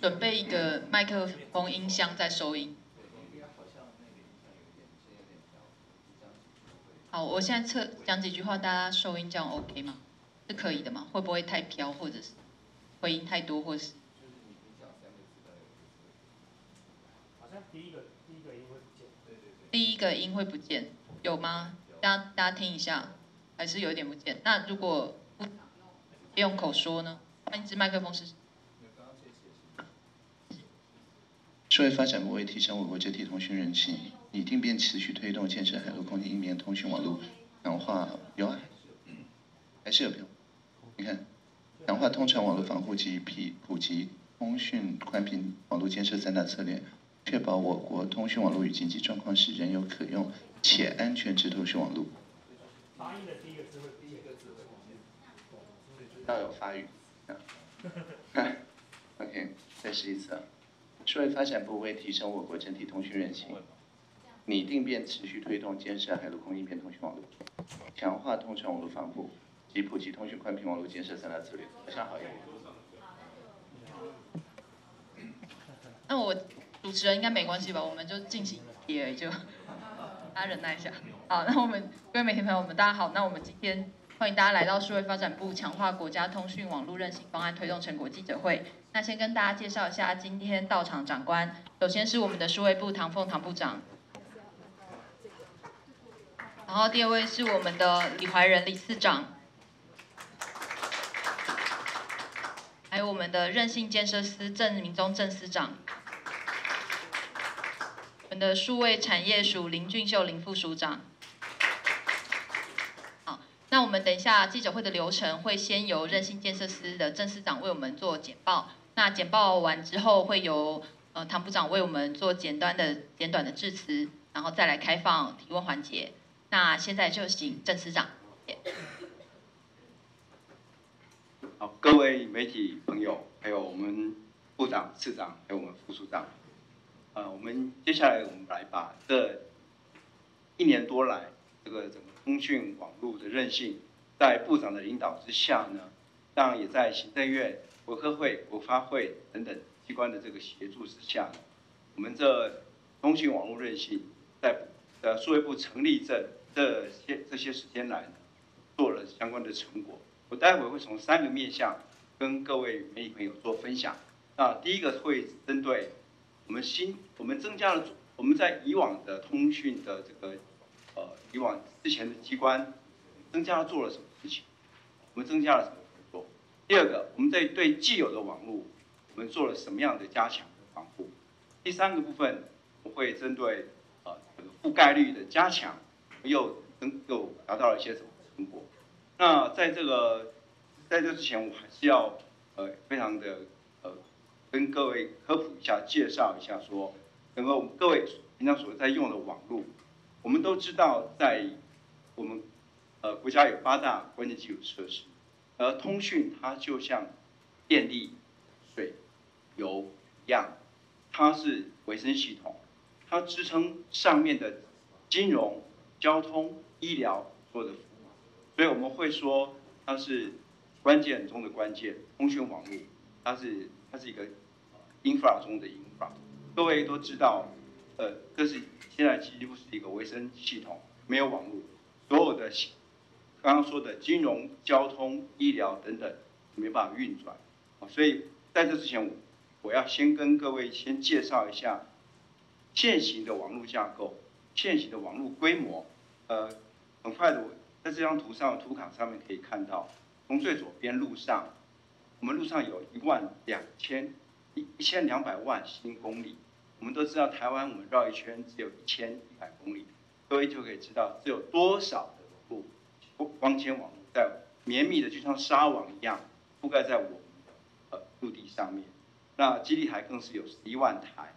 准备一个麦克风音箱在收音。好，我现在测讲几句话，大家收音这样 OK 吗？是可以的吗？会不会太飘，或者是回音太多，或是？好像第一个第一个音会不见。第一个音会不见，有吗？大家大家听一下，还是有一点不见。那如果不用口说呢？换一支麦克风试试。社会发展部为提升我国整体通讯人气，拟定并持续推动建设海陆空地一面通讯网络，强化有啊，还是有票。你看，强化通传网络防护及普普及通讯宽频网络建设三大策略，确保我国通讯网络与经济状况是仍有可用且安全之通讯网络。发音的第一个字会第一个字要有发语。OK，再试一次啊。社会发展部为提升我国整体通讯韧性，拟定并持续推动建设海陆空一片通讯网络，强化通讯网络防护及普及通讯宽频网络建设三大策略。晚上好，那我主持人应该没关系吧？我们就进行也就大家忍耐一下。好，那我们各位媒体朋友们，大家好。那我们今天欢迎大家来到社会发展部强化国家通讯网络韧性方案推动成果记者会。那先跟大家介绍一下今天到场长官，首先是我们的数位部唐凤唐部长，然后第二位是我们的李怀仁李司长，还有我们的韧性建设司郑明宗郑司长，的数位产业署林俊秀林副署长。好，那我们等一下记者会的流程会先由韧性建设司的郑司长为我们做简报。那简报完之后，会由呃唐部长为我们做简单的、简短的致辞，然后再来开放提问环节。那现在就请郑司长。好，各位媒体朋友，还有我们部长、次长，还有我们副署长，呃，我们接下来我们来把这一年多来这个整个通讯网络的韧性，在部长的领导之下呢，当然也在行政院。国科会、国发会等等机关的这个协助之下，我们这通讯网络韧性在呃数位部成立这这些这些时间来呢，做了相关的成果。我待会会从三个面向跟各位媒体朋友做分享。那第一个会针对我们新我们增加了我们在以往的通讯的这个呃以往之前的机关增加了做了什么事情？我们增加了什么工作？第二个，我们在对既有的网络，我们做了什么样的加强的防护？第三个部分，我会针对呃这个覆盖率的加强，又能又达到了一些什么成果？那在这个在这之前，我还是要呃非常的跟各位科普一下，介绍一下说，能够各位平常所在用的网络，我们都知道，在我们呃国家有八大关键基础设施。而通讯它就像电力、水、油一样，它是维生系统，它支撑上面的金融、交通、医疗所有的服务，所以我们会说它是关键中的关键。通讯网络它是它是一个 infra 中的 infra，各位都知道，呃，这是现在几乎是一个维生系统，没有网络，所有的。刚刚说的金融、交通、医疗等等没办法运转，所以在这之前，我要先跟各位先介绍一下现行的网络架构、现行的网络规模。呃，很快的，在这张图上图卡上面可以看到，从最左边路上，我们路上有一万两千一一千两百万新公里。我们都知道，台湾我们绕一圈只有一千一百公里，各位就可以知道这有多少的。光纤网在绵密的就像纱网一样覆盖在我们的呃陆地上面，那基地台更是有十一万台，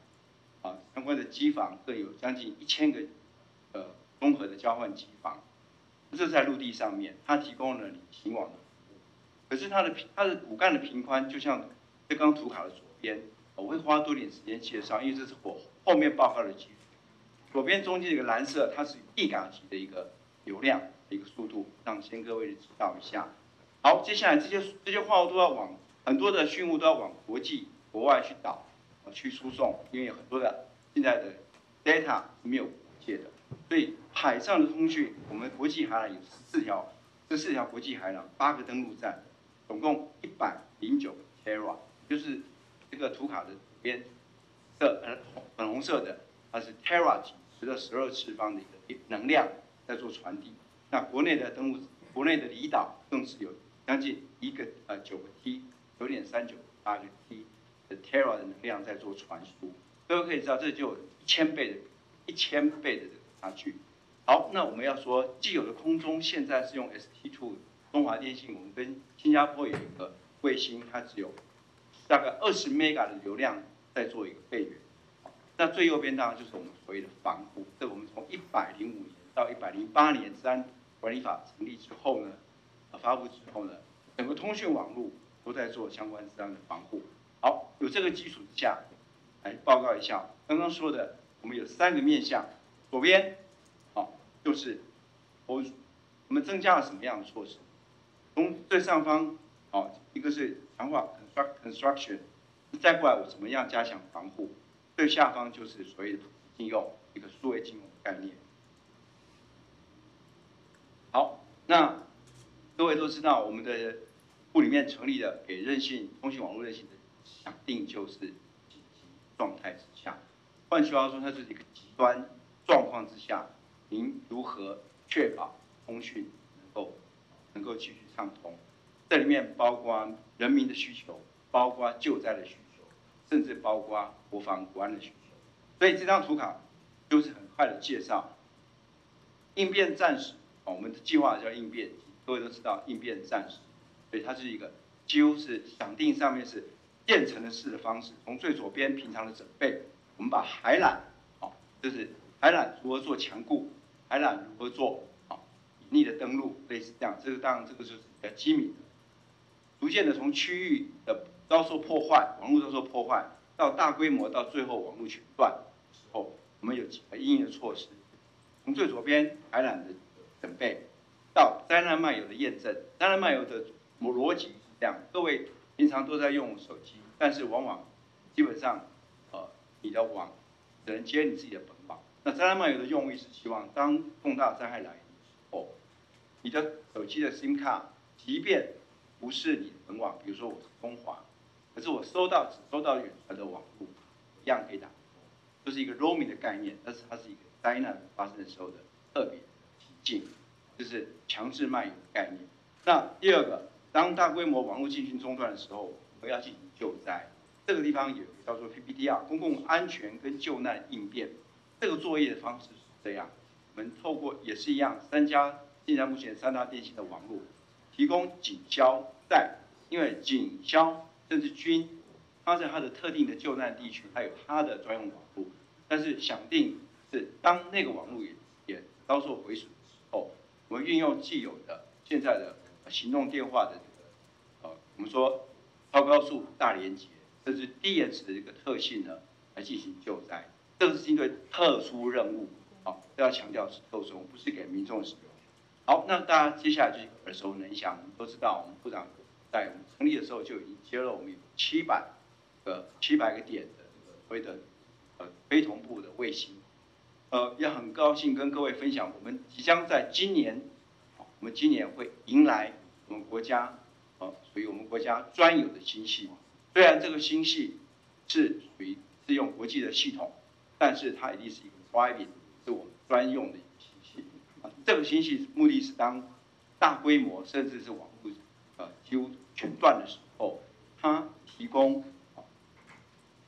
啊，相关的机房更有将近一千个，呃，综合的交换机房，这在陆地上面，它提供了行网的服务，可是它的它的骨干的频宽就像这张图卡的左边，我会花多点时间介绍，因为这是我后面报告的基础。左边中间这个蓝色，它是一港级的一个流量一个速度，让先各位知道一下。好，接下来这些这些话务都要往很多的讯务都要往国际国外去导，去输送，因为有很多的现在的 data 是没有国界的，所以海上的通讯，我们国际海缆有十四条，这四条国际海缆八个登陆站，总共一百零九 tera，就是这个图卡的边色呃粉红色的，它是 tera 级，十的十二次方的一个能量在做传递。那国内的登陆，国内的离岛更是有将近一个呃九个 T，九点三九八个 T 的 tera 的能量在做传输。各位可以知道，这就一千倍的一千倍的差距。好，那我们要说，既有的空中现在是用 ST Two，中华电信，我们跟新加坡有一个卫星，它只有大概二十 mega 的流量在做一个备援。那最右边当然就是我们所谓的防护，这我们从一百零五年到一百零八年治安管理法成立之后呢，发布之后呢，整个通讯网络都在做相关治安的防护。好，有这个基础之下，来报告一下刚刚说的，我们有三个面向，左边，好，就是我我们增加了什么样的措施？从最上方，好，一个是强化 construction，再过来我怎么样加强防护？最下方就是所谓的应用一个数位金融概念。好，那各位都知道，我们的部里面成立的给韧性通信网络韧性的想定就是紧急状态之下，换句话说，它是一个极端状况之下，您如何确保通讯能够能够继续畅通？这里面包括人民的需求，包括救灾的需求。甚至包括国防国安的需求，所以这张图卡就是很快的介绍应变战时，我们的计划叫应变，各位都知道应变战时，所以它是一个几乎是想定上面是渐层的式的方式，从最左边平常的准备，我们把海缆，好，就是海缆如何做强固，海缆如何做好隐匿的登陆，类似这样，这个当然这个就是比较机密的，逐渐的从区域的。遭受破坏，网络遭受破坏，到大规模，到最后网络全断时候，我们有几个应应的措施。从最左边海缆的准备，到灾难漫游的验证。灾难漫游的逻辑是这样：各位平常都在用手机，但是往往基本上，呃，你的网只能接你自己的本网。那灾难漫游的用意是希望，当重大灾害来临的时候，你的手机的 SIM 卡，即便不是你的本网，比如说我是中华。可是我收到只收到远传的网络，一样可以打，就是一个 roaming 的概念，但是它是一个灾难发生的时候的特别途径，就是强制漫游的概念。那第二个，当大规模网络进行中断的时候，我们要进行救灾，这个地方有叫做 PPDR 公共安全跟救难应变，这个作业的方式是这样，我们透过也是一样，三家现在目前三大电信的网络提供警消在，因为警消。甚至军，它在它的特定的救难地区，还有它的专用网络。但是想定是当那个网络也也遭受毁损的时候，我们运用既有的现在的行动电话的这个，呃，我们说超高速大连接，甚至低延迟的这个特性呢，来进行救灾。这个是针对特殊任务，好，要强调是特殊，不是给民众使用。好，那大家接下来就耳熟能详，我们都知道，我们部长。在我们成立的时候就已经接了我们有七百个七百个点的这个所谓的呃非同步的卫星，呃也很高兴跟各位分享，我们即将在今年，我们今年会迎来我们国家呃属于我们国家专有的星系，虽然这个星系是属于是用国际的系统，但是它一定是一个 private 是我们专用的，这个星系目的是当大规模甚至是网络。呃，几乎全断的时候，它提供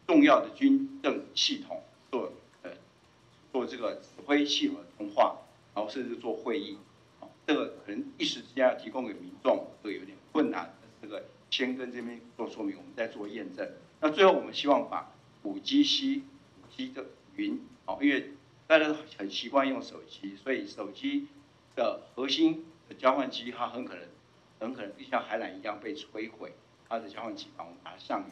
重要的军政系统做呃做这个指挥系统通话，然后甚至做会议，这个可能一时之间要提供给民众会有点困难。这个先跟这边做说明，我们再做验证。那最后我们希望把五 G C、五 G 的云，哦，因为大家都很习惯用手机，所以手机的核心的交换机它很可能。很可能就像海缆一样被摧毁，它的交换机房我们把它上云，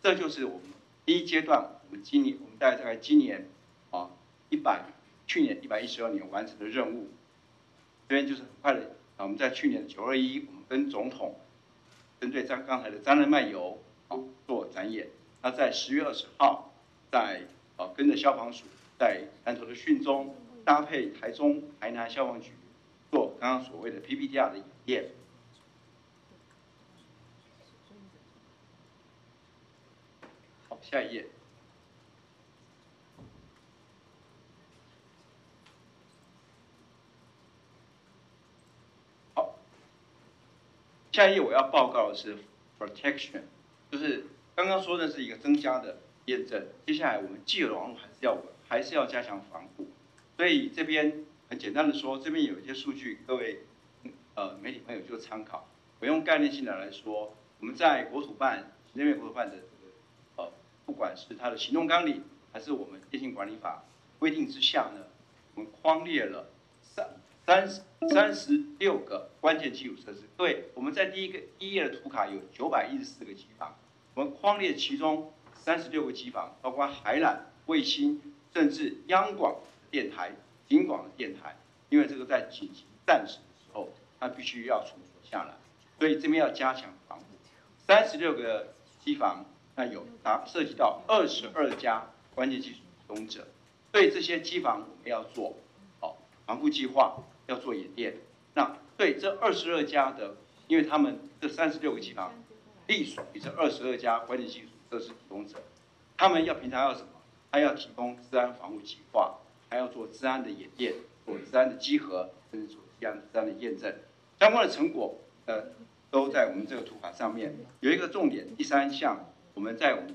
这就是我们第一阶段，我们今年我们大概大概今年啊一百去年一百一十二年完成的任务。这边就是很快的啊，我们在去年的九二一，我们跟总统针对张刚才的张人漫游啊做展演。那在十月二十号，在啊跟着消防署在南投的训中，搭配台中、台南消防局做刚刚所谓的 PPTR 的演练。好，下一页。好，下一页我要报告的是 protection，就是刚刚说的是一个增加的验证，接下来我们既有网络还是要还是要加强防护，所以这边很简单的说，这边有一些数据，各位呃媒体朋友就参考。我用概念性的来说，我们在国土办、行政院国土办的呃，不管是它的行动纲领，还是我们电信管理法规定之下呢，我们框列了三三三十六个关键基础设施。对，我们在第一个一页的图卡有九百一十四个机房，我们框列其中三十六个机房，包括海缆、卫星，甚至央广电台、警广的电台，因为这个在紧急战时的时候，它必须要存储下来。所以这边要加强防护，三十六个机房，那有达涉及到二十二家关键技术使用者，对这些机房我们要做好防护计划，要做演练。那对这二十二家的，因为他们这三十六个机房隶属于这二十二家关键技术设施提供者，他们要平常要什么？他要提供治安防护计划，还要做治安的演练，做治安的集合，甚至做治安治安的验证，相关的成果，呃。都在我们这个图卡上面有一个重点，第三项，我们在我们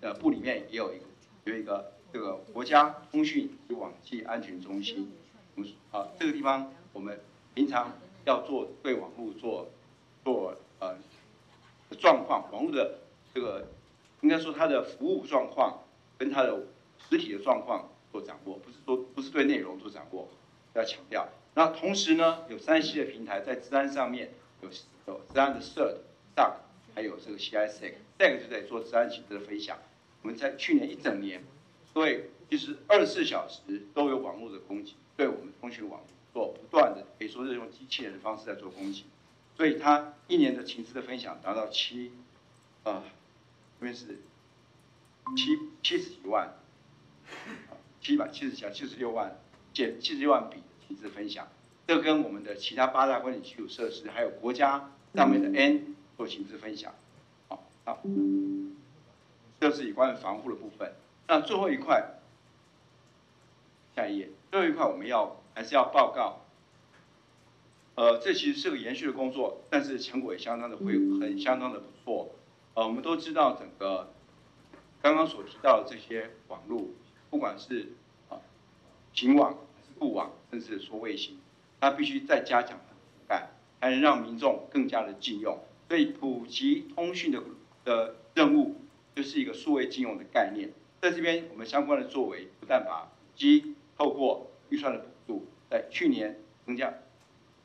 的部里面也有一个有一个这个国家通讯与网际安全中心，我们啊这个地方我们平常要做对网络做做呃状况，网络的这个应该说它的服务状况跟它的实体的状况做掌握，不是说不是对内容做掌握，要强调。那同时呢，有三 C 的平台在治安上面有。有治安的 CERT、SAC，还有这个 CISEC，这个就在做治安形式的分享。我们在去年一整年，对，其实二十四小时都有网络的攻击，对我们通讯网做不断的，可以说是用机器人的方式在做攻击。所以它一年的情资的分享达到七，啊，因为是七七十几万，七百七十几七十六万，减七十六万笔情资分享。这跟我们的其他八大关键基础设施，还有国家上面的 N 做形式分享，好，好，这是有关防护的部分。那最后一块，下一页，最后一块我们要还是要报告。呃，这其实是个延续的工作，但是成果也相当的会很相当的不错。呃，我们都知道整个刚刚所提到的这些网络，不管是啊行网、固网，甚至说卫星。它必须再加强的覆盖，才能让民众更加的禁用。所以普及通讯的的任务，就是一个数位禁用的概念。在这边，我们相关的作为，不但把机透过预算的补助，在去年增加，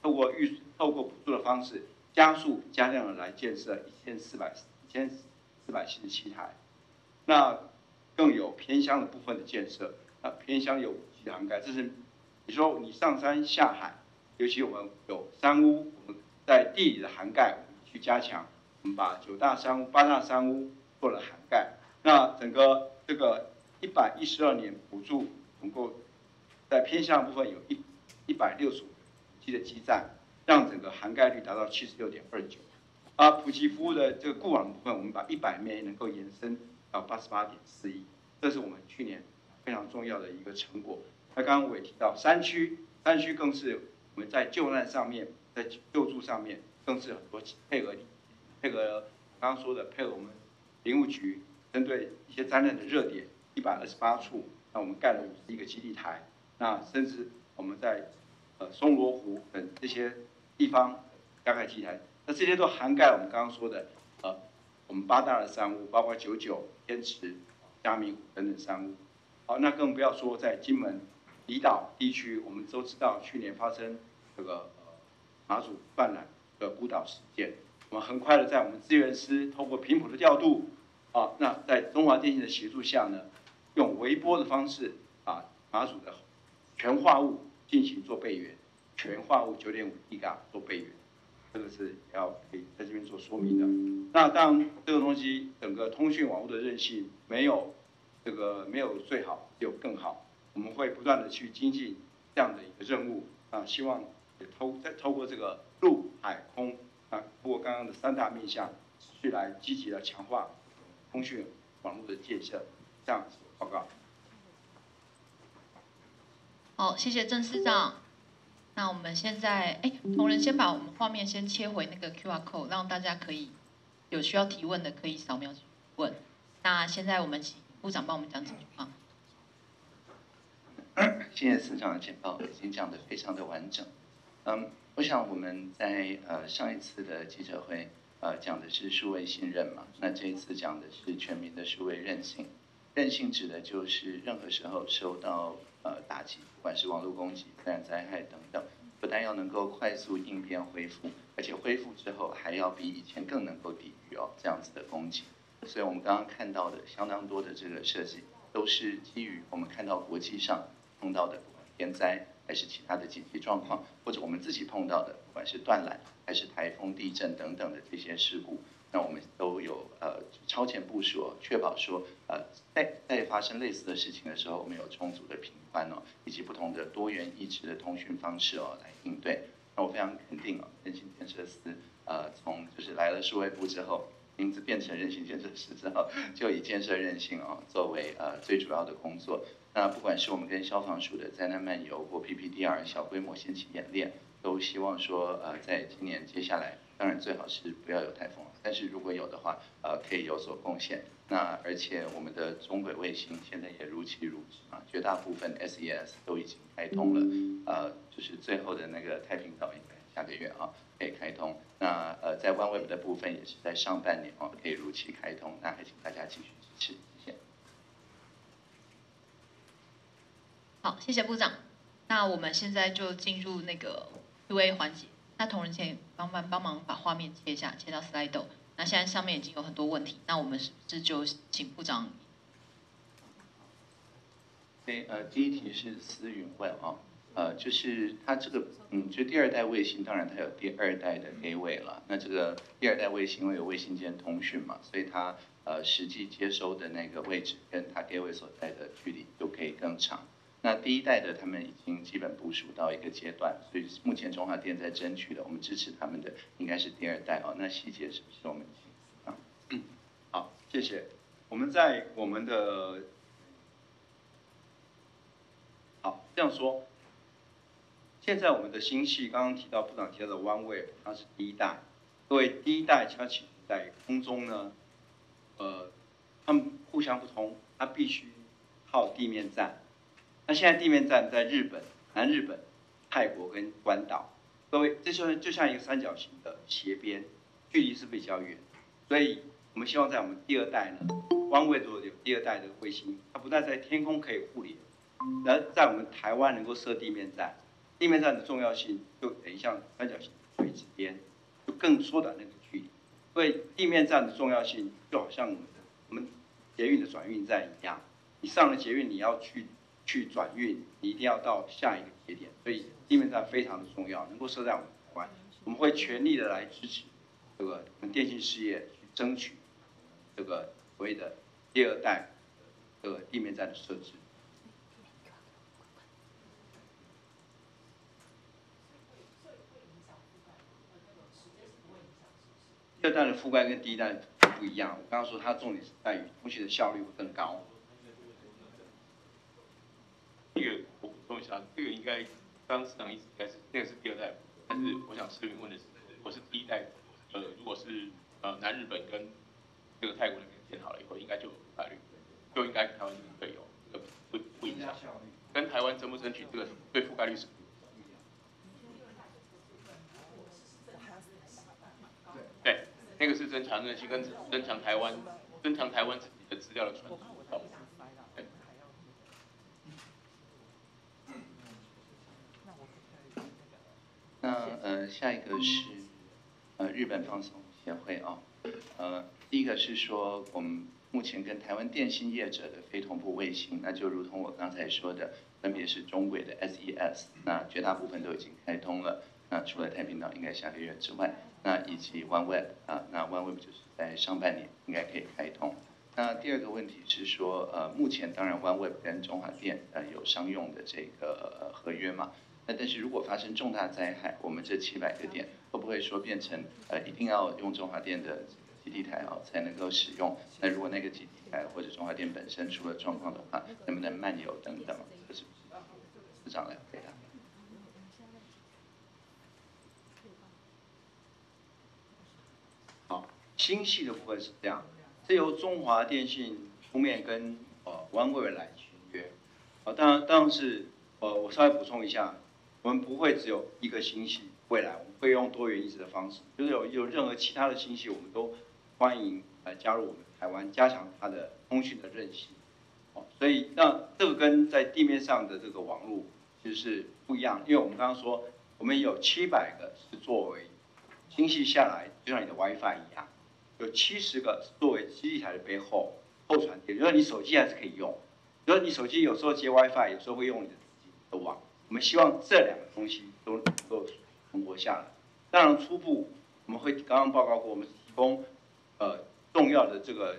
透过预透过补助的方式，加速加量的来建设一千四百一千四百七十七台。那更有偏乡的部分的建设，那偏乡有五 G 的涵盖，这是你说你上山下海。尤其我们有山屋，我们在地理的涵盖去加强，我们把九大山屋、八大山屋做了涵盖。那整个这个一百一十二年补助，能够在偏向部分有一一百六十五 G 的基站，让整个涵盖率达到七十六点二九。而普及服务的这个固网部分，我们把一百面能够延伸到八十八点四亿，这是我们去年非常重要的一个成果。那刚刚我也提到山区，山区更是。我们在救难上面，在救助上面，更是很多配合，配合刚刚说的配合我们林务局，针对一些灾难的热点，一百二十八处，那我们盖了五十一个基地台，那甚至我们在呃松罗湖等这些地方大概基台，那这些都涵盖我们刚刚说的呃我们八大的山屋，包括九九、天池、加明湖等等山屋，好，那更不要说在金门。离岛地区，我们都知道去年发生这个马祖泛滥的孤岛事件。我们很快的在我们资源师通过频谱的调度，啊，那在中华电信的协助下呢，用微波的方式把马祖的全化物进行做备援，全化物九点五 G 嘎做备援，这个是要可以在这边做说明的。那当然，这个东西整个通讯网络的韧性没有这个没有最好，有更好，我们会不断的去精进这样的一个任务啊，希望也透再透过这个陆海空啊，通过刚刚的三大面向，去来积极的强化通讯网络的建设，这样子报告。好，谢谢郑司长。那我们现在，哎，同仁先把我们画面先切回那个 QR code，让大家可以有需要提问的可以扫描问。那现在我们请部长帮我们讲几句话。谢谢司长的简报，已经讲得非常的完整。嗯，我想我们在呃上一次的记者会，呃讲的是数位信任嘛，那这一次讲的是全民的数位韧性。韧性指的就是任何时候收到呃打击，不管是网络攻击、自然灾害等等，不但要能够快速应变恢复，而且恢复之后还要比以前更能够抵御哦这样子的攻击。所以我们刚刚看到的相当多的这个设计，都是基于我们看到国际上碰到的天灾，还是其他的紧急状况，或者我们自己碰到的，不管是断缆还是台风、地震等等的这些事故。那我们都有呃超前部署，确保说呃在在发生类似的事情的时候，我们有充足的频宽哦，以及不同的多元一致的通讯方式哦来应对。那我非常肯定哦，韧性建设司呃从就是来了数位部之后，名字变成韧性建设司之后，就以建设韧性哦作为呃最主要的工作。那不管是我们跟消防署的灾难漫游或 PPDR 小规模先期演练，都希望说呃在今年接下来，当然最好是不要有台风。但是如果有的话，呃，可以有所贡献。那而且我们的中轨卫星现在也如期如职啊，绝大部分 SES 都已经开通了，呃，就是最后的那个太平岛应该下个月啊可以开通。那呃，在 OneWeb 的部分也是在上半年哦可以如期开通，那还请大家继续支持，谢谢。好，谢谢部长。那我们现在就进入那个 Q&A 环节。那同仁请帮忙帮忙把画面切一下，切到 Slide。那现在上面已经有很多问题，那我们是不是就请部长？对，呃，第一题是思云问啊，呃，就是它这个，嗯，就第二代卫星，当然它有第二代的 A 位了。那这个第二代卫星因为有卫星间通讯嘛，所以它呃实际接收的那个位置跟它 A 位所在的距离就可以更长。那第一代的他们已经基本部署到一个阶段，所以目前中华电在争取的，我们支持他们的应该是第二代哦。那细节是不是我们啊？好，谢谢。我们在我们的好这样说，现在我们的星系刚刚提到部长提到的 OneWeb，它是第一代。各位，第一代它其实在空中呢，呃，它们互相不通，它必须靠地面站。那现在地面站在日本、南日本、泰国跟关岛，各位，这就就像一个三角形的斜边，距离是比较远，所以我们希望在我们第二代呢，OneWeb 做有第二代的卫星，它不但在天空可以互联，而在我们台湾能够设地面站，地面站的重要性就等于像三角形垂直边，就更缩短那个距离。所以地面站的重要性就好像我们的我们捷运的转运站一样，你上了捷运你要去。去转运，你一定要到下一个节点，所以地面站非常的重要，能够设在我们台湾，我们会全力的来支持这个我们电信事业去争取这个所谓的第二代这个地面站的设置。第二代的覆盖跟第一代不一样，我刚刚说它重点是在于通讯的效率会更高。这个应该，当市长一直应该是那个是第二代，但是我想市民问的是，我是第一代，呃，如果是呃南日本跟这个泰国那边建好了以后，应该就有法律，就应该台湾这边可以有，这个不不影响，跟台湾争不争取这个对覆盖率是。对，那个是增强韧性跟增强台湾，增强台湾自己的资料的传输。那呃，下一个是呃日本放送协会啊，呃，第一个是说我们目前跟台湾电信业者的非同步卫星，那就如同我刚才说的，分别是中轨的 SES，那绝大部分都已经开通了。那除了太平岛应该下个月之外，那以及 OneWeb 啊，那 OneWeb 就是在上半年应该可以开通。那第二个问题是说，呃，目前当然 OneWeb 跟中华电呃有商用的这个合约嘛，那但是如果发生重大灾害，我们这七百个点会不会说变成呃一定要用中华电的基地台啊才能够使用？那如果那个基地台或者中华电本身出了状况的话，能不能漫游等等？这是市长来回答。好，星系的部分是这样，是由中华电信出面跟呃 One 未来签约。啊，当然当然是呃，我稍微补充一下，我们不会只有一个星系，未来我们会用多元意识的方式，就是有有任何其他的星系，我们都欢迎来加入我们台湾，加强它的通讯的韧性。哦，所以那这个跟在地面上的这个网络其实是不一样，因为我们刚刚说，我们有七百个是作为星系下来，就像你的 WiFi 一样，有七十个是作为基地台的背后后传电，就是你手机还是可以用，比如你手机有时候接 WiFi，有时候会用你的自己的网，我们希望这两个东西都能够存活下来。当然，初步我们会刚刚报告过，我们提供呃重要的这个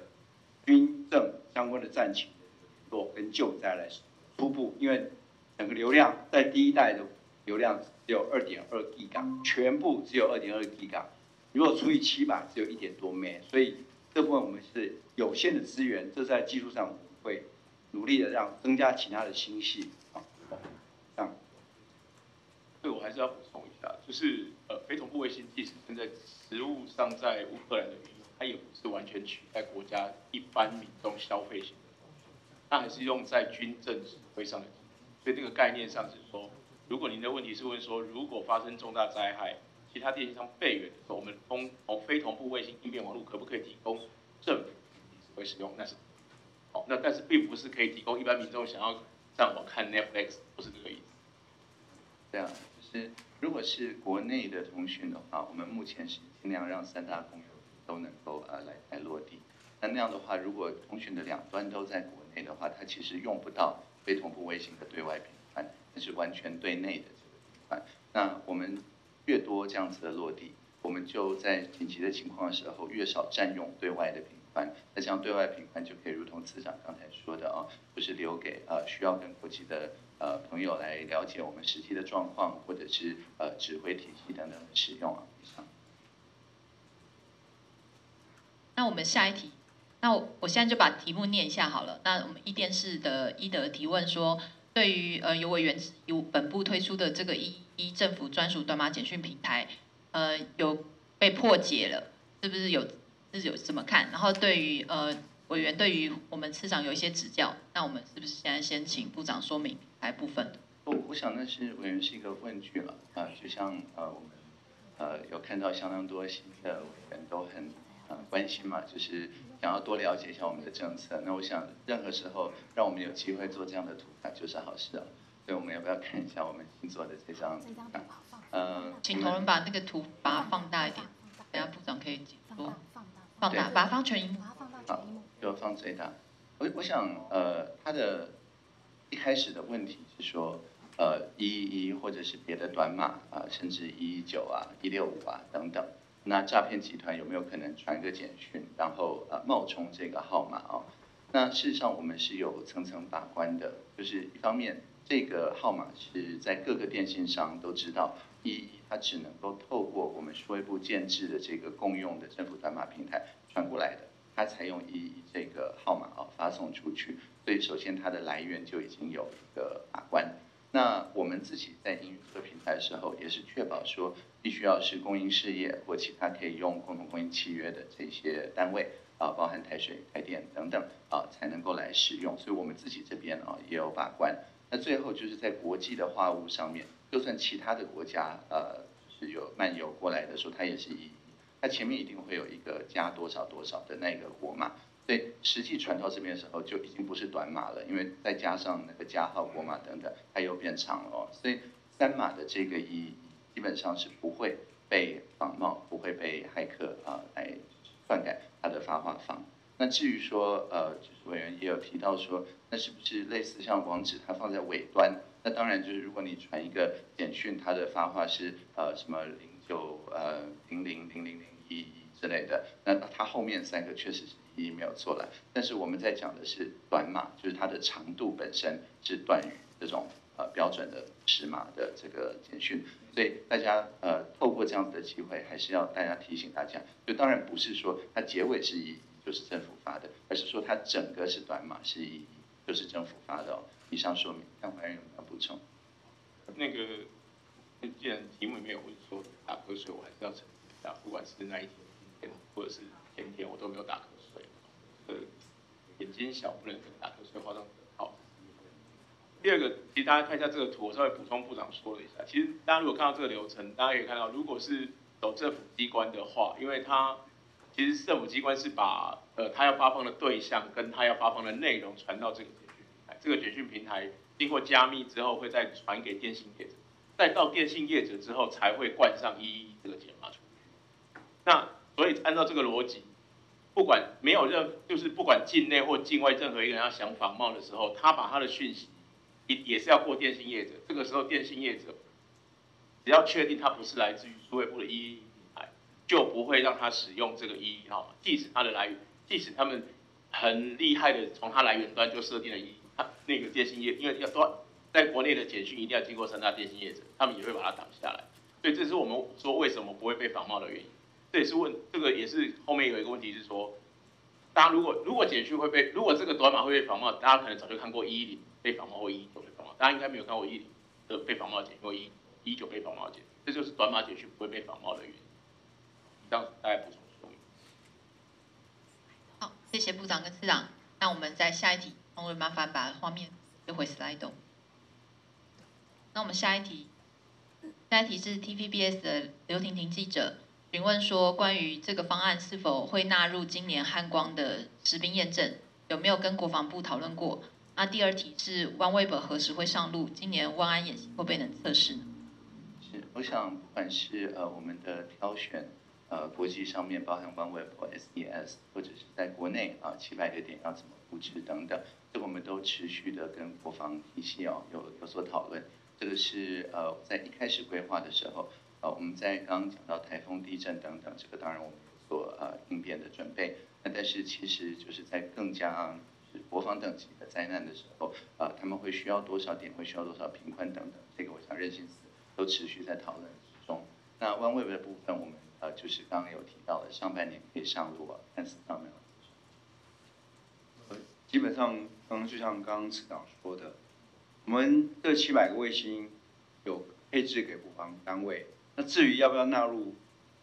军政相关的战情。做跟救灾来初步，因为整个流量在第一代的流量只有二点二 G 港，全部只有二点二 G 港，如果除以七百，只有一点多 M，所以这部分我们是有限的资源，这在技术上我们会努力的让增加其他的星系，对，我还是要补充一下，就是呃，非同步卫星即使现在实物上在乌克兰的运用，它也不是完全取代国家一般民众消费型。它还是用在军政指挥上的，所以这个概念上是说，如果您的问题是问说，如果发生重大灾害，其他电信商备援的时候，我们通哦非同步卫星应变网络可不可以提供政府指挥使用？那是，好，那但是并不是可以提供一般民众想要上网看 Netflix，不是这个意思。这样，是如果是国内的通讯的话，我们目前是尽量让三大公有都能够呃来来落地。那那样的话，如果通讯的两端都在国内的话，它其实用不到非同步卫星的对外频宽，那是完全对内的这个频宽。那我们越多这样子的落地，我们就在紧急的情况的时候越少占用对外的频宽。那这样对外频宽就可以如同次长刚才说的啊，不是留给呃需要跟国际的呃朋友来了解我们实际的状况，或者是呃指挥体系等等的使用啊。以上。那我们下一题。那我我现在就把题目念一下好了。那我们一电视的伊德提问说，对于呃有委员有本部推出的这个一一政府专属短码简讯平台，呃有被破解了，是不是有是有怎么看？然后对于呃委员对于我们市长有一些指教，那我们是不是现在先请部长说明台部分？我我想那是委员是一个问句了啊，就像呃我们呃有看到相当多新的委员都很呃关心嘛，就是。想要多了解一下我们的政策，那我想任何时候让我们有机会做这样的图卡就是好事啊。所以我们要不要看一下我们新做的这张？嗯，请同仁把那个图把它放大一点，等下部长可以解说。放大，把它放全荧幕。好，就放最大。我我想呃，它的一开始的问题是说呃一一一或者是别的短码啊，甚至一一九啊、一六五啊等等。那诈骗集团有没有可能传个简讯，然后呃冒充这个号码哦？那事实上我们是有层层把关的，就是一方面这个号码是在各个电信商都知道，一一它只能够透过我们数位部建制的这个共用的政府短码平台传过来的，它才用一这个号码哦发送出去，所以首先它的来源就已经有一个把关。那我们自己在营运这个平台的时候，也是确保说，必须要是公营事业或其他可以用共同供应契约的这些单位啊，包含台水、台电等等啊，才能够来使用。所以我们自己这边啊也有把关。那最后就是在国际的话务上面，就算其他的国家呃是有漫游过来的时候，它也是一，它前面一定会有一个加多少多少的那个国所以，实际传到这边的时候就已经不是短码了，因为再加上那个加号、国码等等，它又变长了哦。所以三码的这个一基本上是不会被仿冒，不会被骇客啊来篡改它的发话方。那至于说呃，就是委员也有提到说，那是不是类似像网址它放在尾端？那当然就是如果你传一个简讯，它的发话是呃什么零九呃零零零零零之类的，那它后面三个确实是一没有错了。但是我们在讲的是短码，就是它的长度本身是短于这种呃标准的尺码的这个简讯。所以大家呃透过这样子的机会，还是要大家提醒大家，就当然不是说它结尾是一就是政府发的，而是说它整个是短码是一就是政府发的哦。以上说明，看怀仁有没有补充？那个既然题目里面有问说打瞌睡，我还是要澄清一下，不管是那一天或者是天天，我都没有打瞌睡。呃，眼睛小不能打瞌睡化妆好。第二个，其实大家看一下这个图，我稍微补充部长说了一下。其实大家如果看到这个流程，大家可以看到，如果是走政府机关的话，因为它其实政府机关是把呃他要发放的对象跟他要发放的内容传到这个简讯平台，这个简讯平台经过加密之后会再传给电信业者，再到电信业者之后才会冠上一一这个解码出去。那所以按照这个逻辑。不管没有任，就是不管境内或境外任何一个人要想仿冒的时候，他把他的讯息。也也是要过电信业者，这个时候电信业者只要确定他不是来自于数位部的一一平台，就不会让他使用这个一一号。即使他的来源，即使他们很厉害的从它来源端就设定了一，他那个电信业，因为要断在国内的简讯一定要经过三大电信业者，他们也会把它挡下来。所以这是我们说为什么不会被仿冒的原因。这也是问这个也是后面有一个问题是说，大家如果如果简讯会被，如果这个短码会被仿冒，大家可能早就看过一一零。被仿冒或一九被仿冒，大家应该没有看过一零的被仿冒简讯或一一九被仿冒简，这就是短码简讯不会被仿冒的原因。这样大家补充说明。好，谢谢部长跟市长。那我们在下一题，同仁麻烦把画面又回 slide。那我们下一题，下一题是 TVBS 的刘婷婷记者询问说，关于这个方案是否会纳入今年汉光的实兵验证，有没有跟国防部讨论过？那第二题是 OneWeb 何时会上路？今年万安演习会不会能测试呢？是，我想不管是呃我们的挑选，呃国际上面包含 OneWeb 或 SDS，或者是在国内啊七百个点要怎么布置等等，这我们都持续的跟国防体系哦有有所讨论。这个是呃在一开始规划的时候，呃我们在刚刚讲到台风、地震等等，这个当然我们有做呃应变的准备。那但是其实就是在更加是。国防等级的灾难的时候，啊，他们会需要多少点，会需要多少频宽等等，这个我想任性思都持续在讨论中。那 OneWeb 的部分，我们呃就是刚刚有提到的，上半年可以上路啊，但是上面。基本上刚刚就像刚刚市长说的，我们这七百个卫星有配置给国防单位，那至于要不要纳入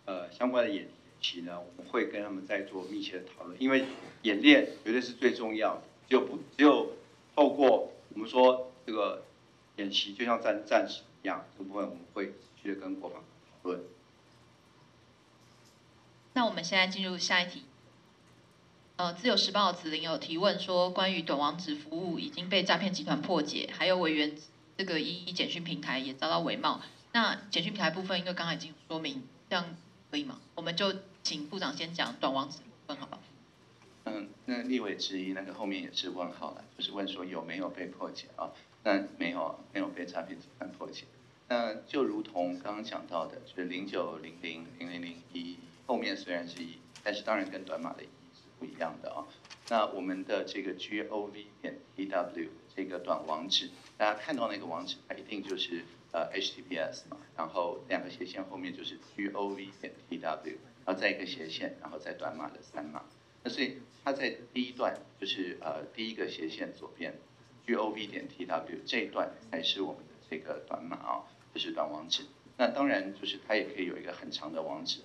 呃相关的演习呢，我们会跟他们再做密切的讨论，因为演练绝对是最重要的。只有不只有透过我们说这个演习，就像战战士一样，这部分我们会去跟国防讨论。那我们现在进入下一题。呃，自由时报子林有提问说，关于短网址服务已经被诈骗集团破解，还有委员这个一一简讯平台也遭到伪冒。那简讯平台部分，因为刚才已经说明，这样可以吗？我们就请部长先讲短网址部分，好不好？嗯，那立委之一那个后面也是问号了，就是问说有没有被破解啊？那没有，没有被诈骗集团破解。那就如同刚刚讲到的，就是零九零零零零零一后面虽然是一，但是当然跟短码的一是不一样的啊。那我们的这个 G O V 点 T W 这个短网址，大家看到那个网址，它一定就是呃 H T T P S 嘛，然后两个斜线后面就是 G O V 点 T W，然后再一个斜线，然后再短码的三码。那所以它在第一段就是呃第一个斜线左边，G O V 点 T W 这一段才是我们的这个短码啊，就是短网址。那当然就是它也可以有一个很长的网址，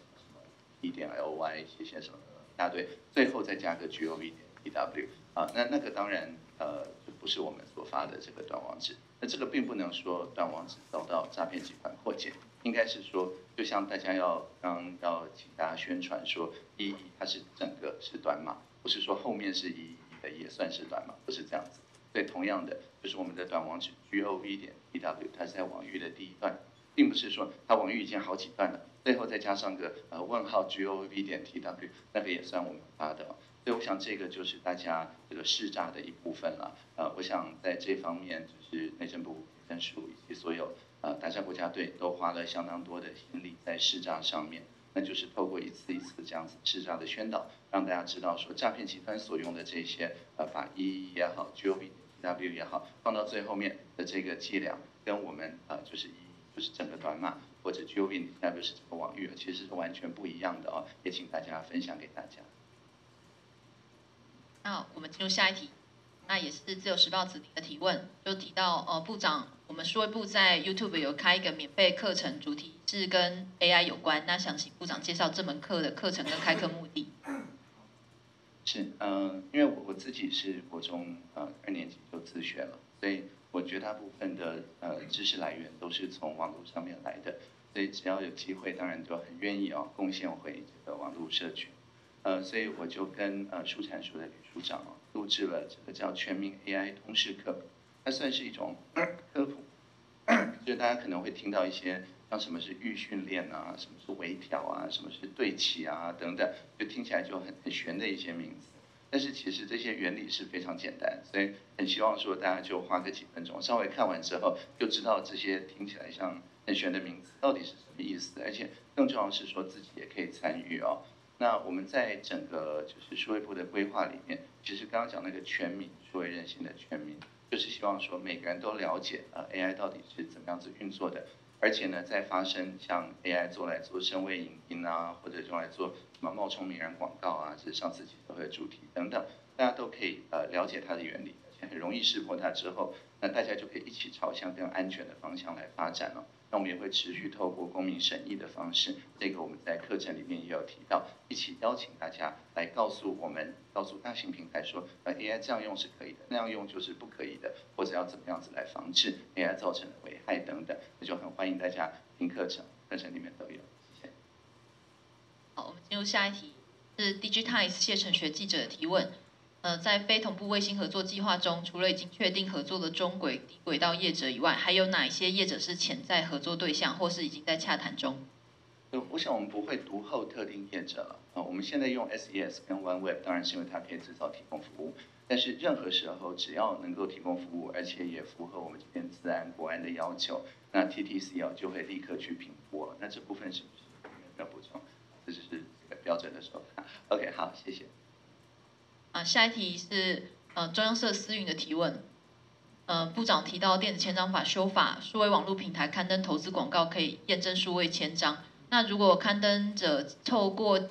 一点 L Y 斜线什么的一大堆，最后再加个 G O V 点 T W 啊，那那个当然呃就不是我们所发的这个短网址。那这个并不能说短网址遭到诈骗集团破解。应该是说，就像大家要刚要请大家宣传说，一一它是整个是短码，不是说后面是一一的也算是短码，不是这样子。对，同样的，就是我们的短网址 g o v 点 t w，它是在网域的第一段，并不是说它网域已经好几段了，最后再加上个呃问号 G O V 点 T W，那个也算我们发的。所以我想这个就是大家这个试诈的一部分了。呃，我想在这方面就是内政部跟署以及所有呃大家国家队都花了相当多的心力在试诈上面。那就是透过一次一次这样子试诈的宣导，让大家知道说诈骗集团所用的这些呃把一一也好，G O V T W 也好，放到最后面的这个伎俩，跟我们呃就是一就是整个短码或者 G O V T W 是整个网域，其实是完全不一样的哦。也请大家分享给大家。那我们进入下一题，那也是自由时报子的提问，就提到呃部长，我们数位部在 YouTube 有开一个免费课程，主题是跟 AI 有关，那想请部长介绍这门课的课程跟开课目的。是，嗯，因为我我自己是国中呃二年级就自学了，所以我绝大部分的呃知识来源都是从网络上面来的，所以只要有机会，当然就很愿意哦贡献回这个网络社群。呃，所以我就跟呃书产署的吕署长哦，录制了这个叫全民 AI 通识课，它算是一种 科普，就大家可能会听到一些像什么是预训练啊，什么是微调啊，什么是对齐啊等等，就听起来就很很玄的一些名字，但是其实这些原理是非常简单，所以很希望说大家就花个几分钟，稍微看完之后就知道这些听起来像很玄的名字到底是什么意思，而且更重要是说自己也可以参与哦。那我们在整个就是数位部的规划里面，其实刚刚讲那个全民数位韧性的全民，就是希望说每个人都了解呃 AI 到底是怎么样子运作的，而且呢，在发生像 AI 做来做声位影音啊，或者用来做什么冒充名人广告啊，这是上次记者会的主题等等，大家都可以呃了解它的原理，很容易识破它之后，那大家就可以一起朝向更安全的方向来发展了。那我们也会持续透过公民审议的方式，这个我们在课程里面也有提到，一起邀请大家来告诉我们，告诉大型平台说，呃，AI 这样用是可以的，那样用就是不可以的，或者要怎么样子来防治 AI 造成的危害等等，那就很欢迎大家听课程，课程里面都有，谢谢。好，我们进入下一题，是 Digitize 谢成学记者的提问。呃，在非同步卫星合作计划中，除了已经确定合作的中轨低轨道业者以外，还有哪一些业者是潜在合作对象，或是已经在洽谈中？呃，我想我们不会独后特定业者了啊。我们现在用 SES 跟 OneWeb，当然是因为它可以制造提供服务。但是任何时候只要能够提供服务，而且也符合我们这边自然国安的要求，那 TTC 哦就会立刻去评估。那这部分是不是要补充？这就是标准的说法。OK，好，谢谢。啊，下一题是呃中央社思云的提问，呃部长提到电子签章法修法，数位网络平台刊登投资广告可以验证数位签章，那如果刊登者透过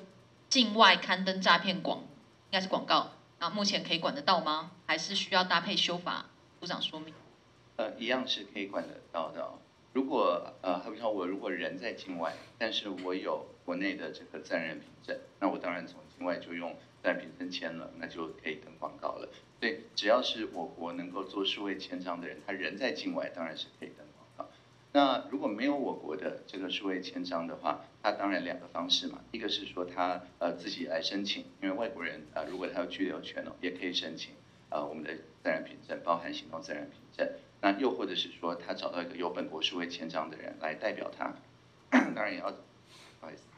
境外刊登诈骗广，应该是广告，那目前可以管得到吗？还是需要搭配修法？部长说明。呃，一样是可以管得到的。如果呃，好比说我如果人在境外，但是我有国内的这个自然人凭证，那我当然从境外就用。在凭证签了，那就可以登广告了。所以只要是我国能够做数位签章的人，他人在境外，当然是可以登广告。那如果没有我国的这个数位签章的话，他当然两个方式嘛，一个是说他呃自己来申请，因为外国人啊，如果他有居留权哦，也可以申请呃我们的自然凭证，包含行动自然凭证。那又或者是说他找到一个有本国数位签章的人来代表他，当然也要，不好意思。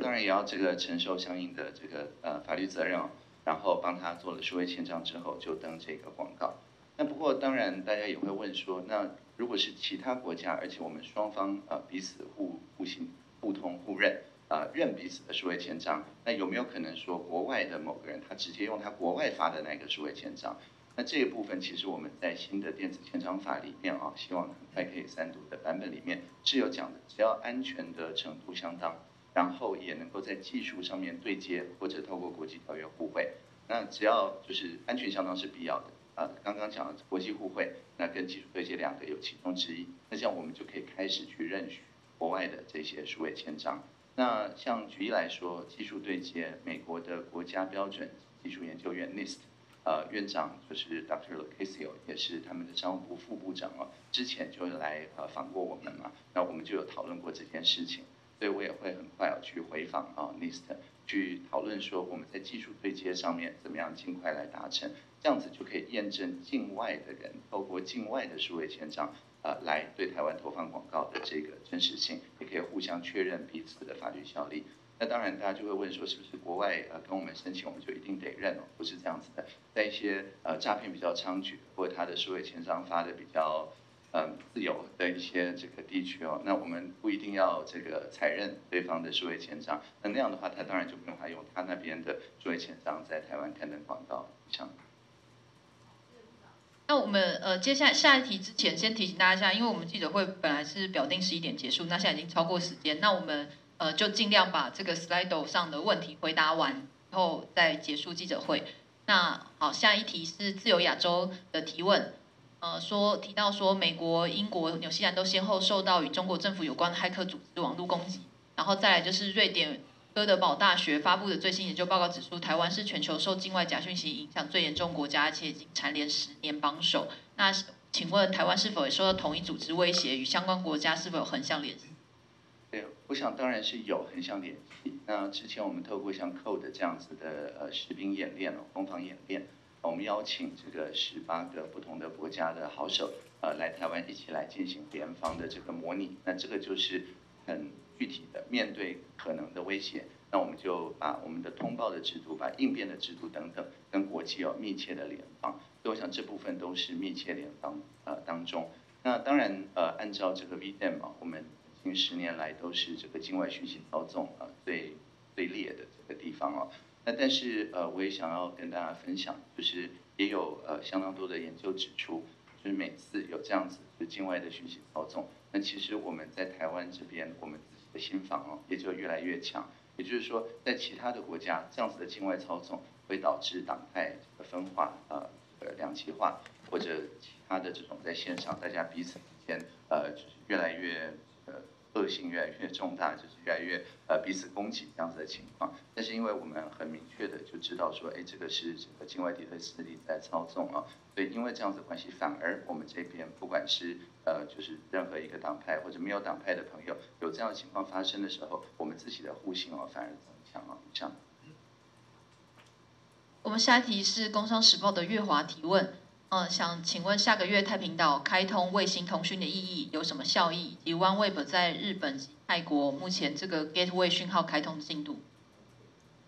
当然也要这个承受相应的这个呃法律责任哦，然后帮他做了数位签章之后就登这个广告。那不过当然大家也会问说，那如果是其他国家，而且我们双方呃彼此互互信、互通、互认啊认彼此的数位签章，那有没有可能说国外的某个人他直接用他国外发的那个数位签章？那这一部分其实我们在新的电子签章法里面啊，希望很快可以三读的版本里面是有讲的，只要安全的程度相当。然后也能够在技术上面对接，或者透过国际条约互惠。那只要就是安全相当是必要的啊。刚刚讲的国际互惠，那跟技术对接两个有其中之一。那这样我们就可以开始去认许国外的这些数位签章。那像举例来说，技术对接，美国的国家标准技术研究院 NIST，呃，院长就是 Dr. Lucasio，也是他们的商务部副部长哦，之前就来呃访过我们嘛，那我们就有讨论过这件事情。所以我也会很快要去回访啊，NIST 去讨论说我们在技术对接上面怎么样尽快来达成，这样子就可以验证境外的人透过境外的数位签章啊来对台湾投放广告的这个真实性，也可以。互相确认彼此的法律效力。那当然，大家就会问说，是不是国外呃跟我们申请，我们就一定得认哦？不是这样子的，在一些呃诈骗比较猖獗，或者他的数位签章发的比较嗯自由的一些这个地区哦，那我们不一定要这个采认对方的数位签章。那那样的话，他当然就不用还用他那边的数位签章在台湾刊登广告，像。那我们呃接下来下一题之前，先提醒大家一下，因为我们记者会本来是表定十一点结束，那现在已经超过时间，那我们。呃，就尽量把这个 slide 上的问题回答完，然后再结束记者会。那好，下一题是自由亚洲的提问，呃，说提到说美国、英国、纽西兰都先后受到与中国政府有关的骇客组织网络攻击，然后再来就是瑞典哥德堡大学发布的最新研究报告指出，台湾是全球受境外假讯息影响最严重国家，且已经蝉联十年榜首。那请问台湾是否也受到同一组织威胁？与相关国家是否有横向联系？对，我想当然是有横向联系。那之前我们透过像 Code 这样子的呃士兵演练哦，攻防演练，我们邀请这个十八个不同的国家的好手呃来台湾一起来进行联防的这个模拟。那这个就是很具体的面对可能的威胁，那我们就把我们的通报的制度、把应变的制度等等跟国际有密切的联防。所以我想这部分都是密切联防呃当中。那当然呃按照这个 VDM 啊，我们。近十年来都是这个境外讯息操纵啊最最烈的这个地方哦。那但是呃我也想要跟大家分享，就是也有呃相当多的研究指出，就是每次有这样子的境外的讯息操纵，那其实我们在台湾这边我们自己的心防哦也就越来越强。也就是说，在其他的国家这样子的境外操纵会导致党派的分化呃两极化，或者其他的这种在线上大家彼此之间呃就是越来越。个性越来越重大，就是越来越呃彼此攻击这样子的情况。但是因为我们很明确的就知道说，哎，这个是这个境外敌对势力在操纵啊，所以因为这样子关系，反而我们这边不管是呃就是任何一个党派或者没有党派的朋友，有这样的情况发生的时候，我们自己的互信哦反而增强啊，这样。我们下一题是《工商时报》的月华提问。嗯，想请问下个月太平岛开通卫星通讯的意义有什么效益？以 OneWeb 在日本泰国目前这个 Gateway 讯号开通进度？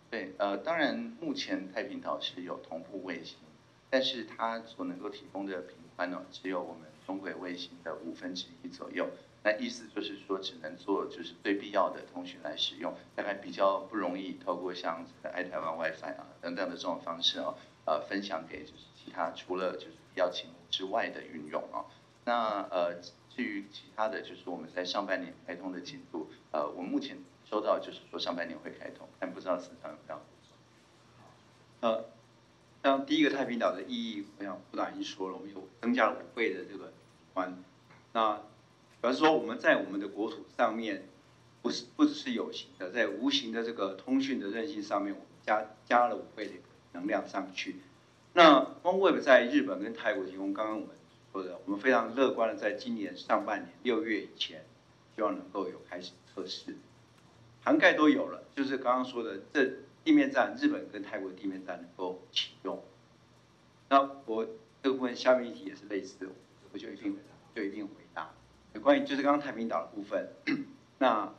对，呃，当然目前太平岛是有同步卫星，但是它所能够提供的频宽呢，只有我们中轨卫星的五分之一左右。那意思就是说，只能做就是最必要的通讯来使用，大概比较不容易透过像爱台湾 WiFi 啊等等的这种方式啊，呃，分享给就是。其他除了就是邀请之外的运用啊，那呃至于其他的就是我们在上半年开通的进度，呃我目前收到就是说上半年会开通，但不知道市场有没有。呃，像第一个太平岛的意义，我想部长已经说了，我们有增加了五倍的这个宽，那比方说我们在我们的国土上面，不是不只是有形的，在无形的这个通讯的韧性上面，我们加加了五倍的能量上去。那 OneWeb 在日本跟泰国提供，刚刚我们说的，我们非常乐观的，在今年上半年六月以前，希望能够有开始测试，涵盖都有了，就是刚刚说的这地面站，日本跟泰国地面站能够启用。那我这个部分下面一题也是类似的，我就一并就一并回答。关于就是刚刚太平岛的部分，那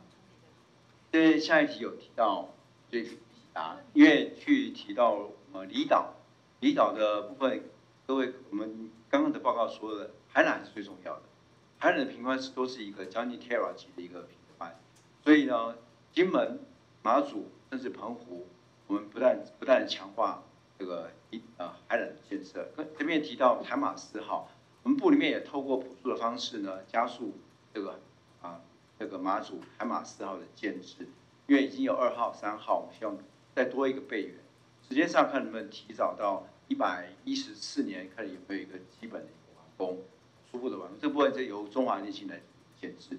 因为下一题有提到，就答，因为去提到呃离岛。离岛的部分，各位，我们刚刚的报告说的，海缆是最重要的，海缆的频宽是都是一个将近 Tera 级的一个频宽，所以呢，金门、马祖甚至澎湖，我们不但不但强化这个一呃海缆的建设，跟这边提到海马四号，我们部里面也透过补助的方式呢，加速这个啊这个马祖海马四号的建制，因为已经有二号、三号，我们希望再多一个备援。时间上看能不能提早到一百一十四年，看有没有一个基本的一个完工，初步的完工。这部分是由中华电信来建制。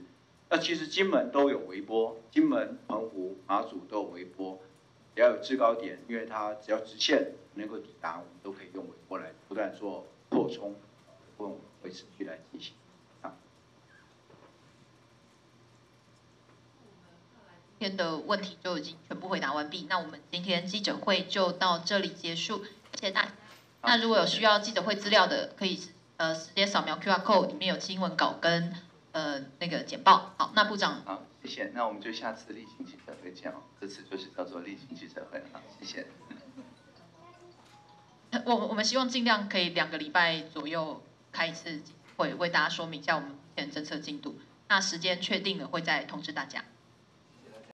那其实金门都有微波，金门、澎湖、马祖都有微波，只要有制高点，因为它只要直线能够抵达，我们都可以用微波来不断做扩充，不用会持续来进行。天的问题就已经全部回答完毕，那我们今天记者会就到这里结束，谢谢大家。那如果有需要记者会资料的，可以呃直接扫描 QR code，里面有新闻稿跟呃那个简报。好，那部长好，谢谢。那我们就下次例行记者会见哦。这次就是叫做例行记者会好，谢谢。我我们希望尽量可以两个礼拜左右开一次会，为大家说明一下我们目前政策进度。那时间确定了会再通知大家。